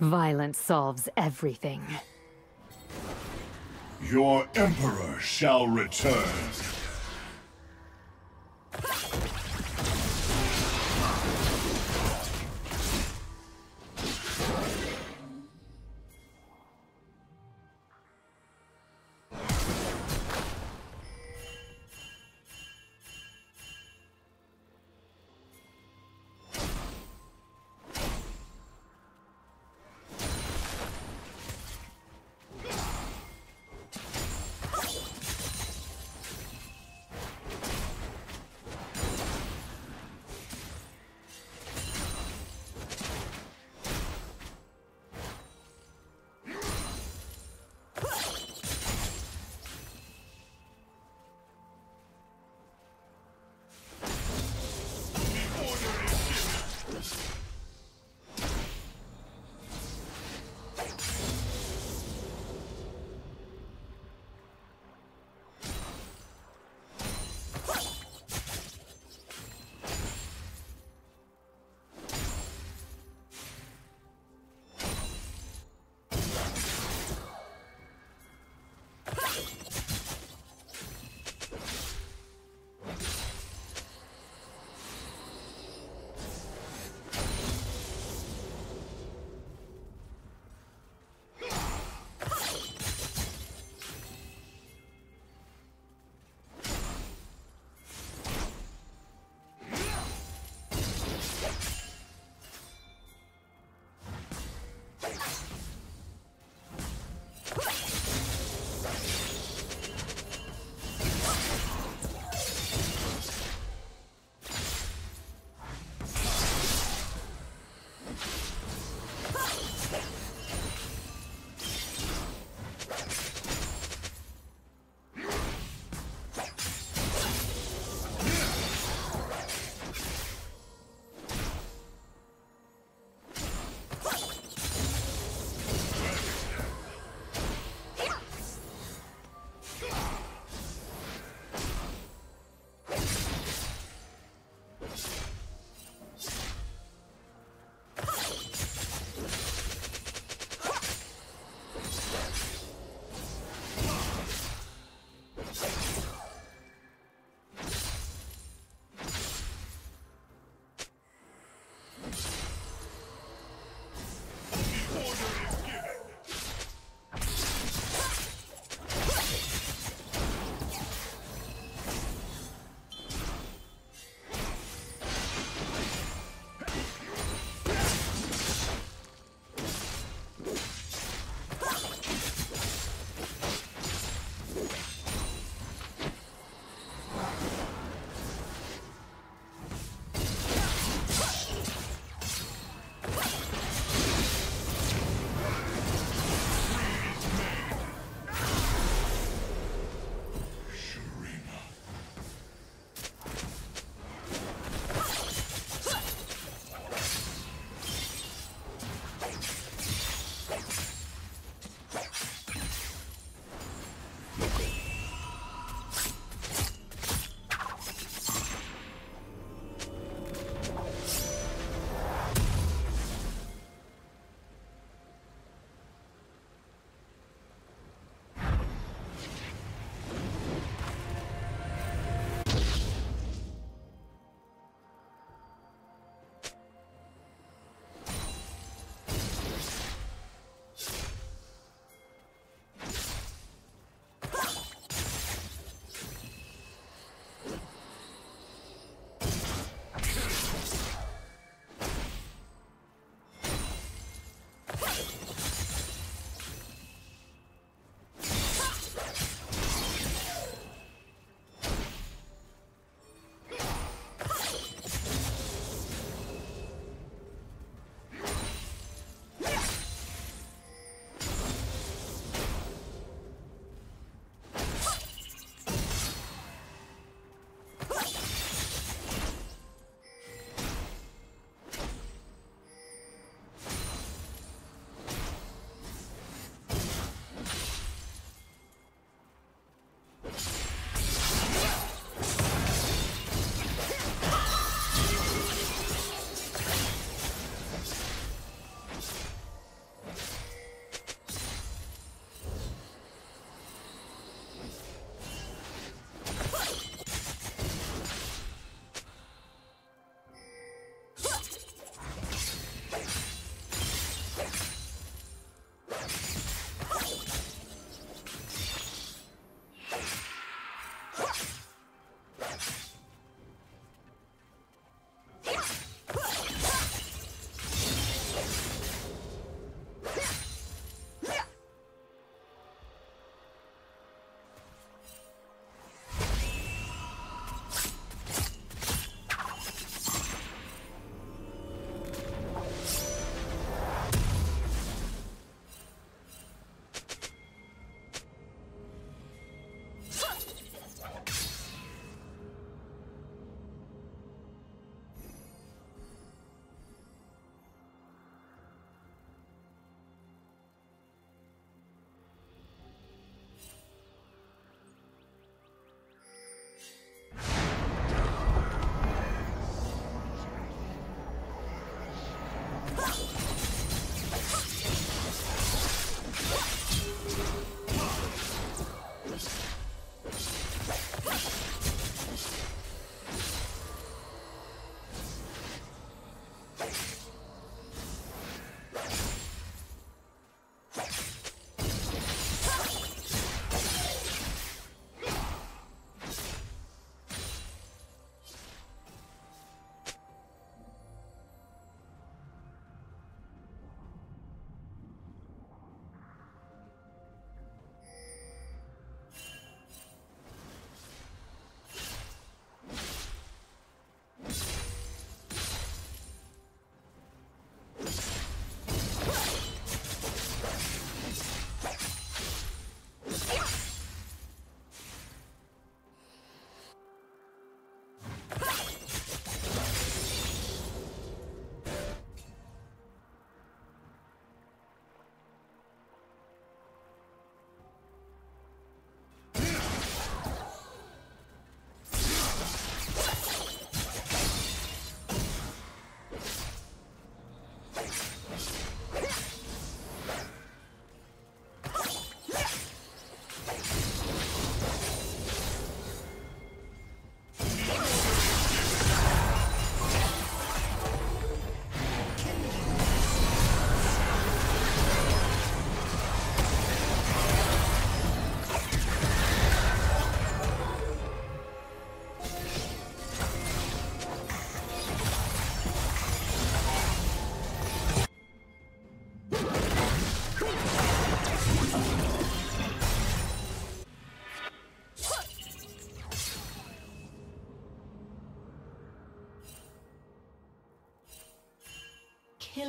Violence solves everything. Your Emperor shall return.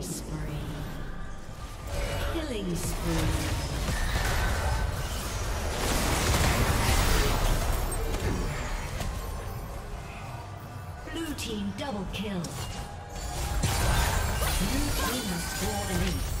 Spree. Killing spree. Blue team double kill. Blue team has an.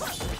Rampage.